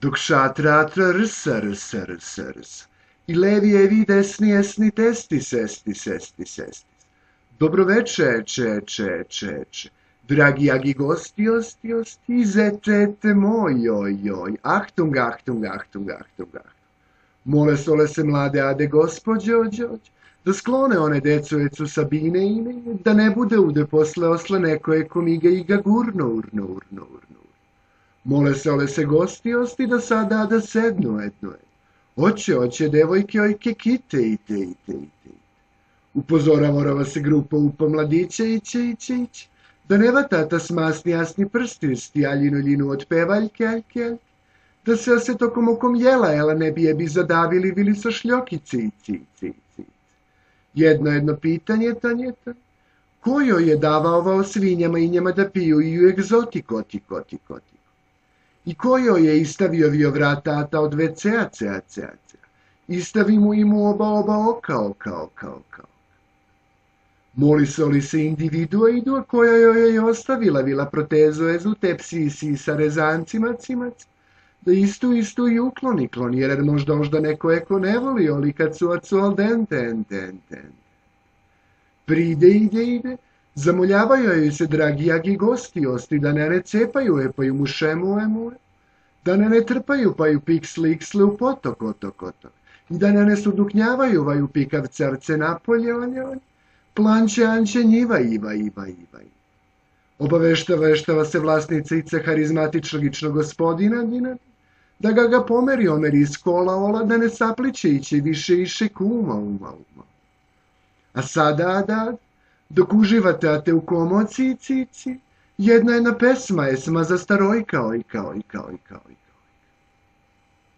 dok šatratra rsa, rsa, rsa, rsa. I levi evi desni esni testi sesti, sesti, sesti. Dobro veče, če, če, če, če. Dragi agi gosti, osti, osti, zete, moj, oj, oj. Achtung, achtung, achtung, achtung, achtung. Mole sole se mlade ade gospođe, ođe, ođe. Da sklone one decu ecu Sabine ine, da ne bude ude posle osle neko je komiga i ga gurno, urno, urno, urno. Mole se ole se gosti osti da sada da sednu etno et. Oće, oće, devojke, ojke, kite, ite, ite, ite. Upozorava se grupa upa mladiće, iće, iće, iće. Da neva tata smasni jasni prsti, stijaljinu ljinu od pevaljke, aljke, aljke. Da se se tokom okom jela, ela ne bi je bi zadavili bili sa šljoki, ci, ci, ci, ci. Jedno jedno pitanje, tanje, tanje. Ko je davao svinjama i njema da piju i u egzoti, koti, koti, koti. I ko joj je istavio vio vratata od WC-a, cea, cea, cea. Istavi mu i mu oba, oba oka, oka, oka, oka. Moli se li se individua idua koja joj je ostavila vila protezu ezu tepsi si sa rezancima, cimac, da istu istu i ukloni klon, jer možda možda neko eko ne voli, ali kad su acu al den, ten, ten, ten. Pride, ide, ide, zamoljavaju joj se dragi jagi gosti, osti da ne ne cepaju je, pa ju mušemu emu, da ne ne trpaju, pa ju pik sliksle u potok, otok, otok, i da ne ne suduknjavaju, vaju pikav cerce napolje, onje, onje, planče, anče, njiva, iva, iva, iva, iva. Obaveštava veštava se vlasnica ice harizmatičnog gospodina, dina, da ga ga pomeri omeri iz kola ola, da ne sapliće iće više iše kuma, uma, uma. A sada, da, dok uživate a te u komoci, ci, ci, jedna jedna pesma, esma za starojka, ojka, ojka, ojka, ojka.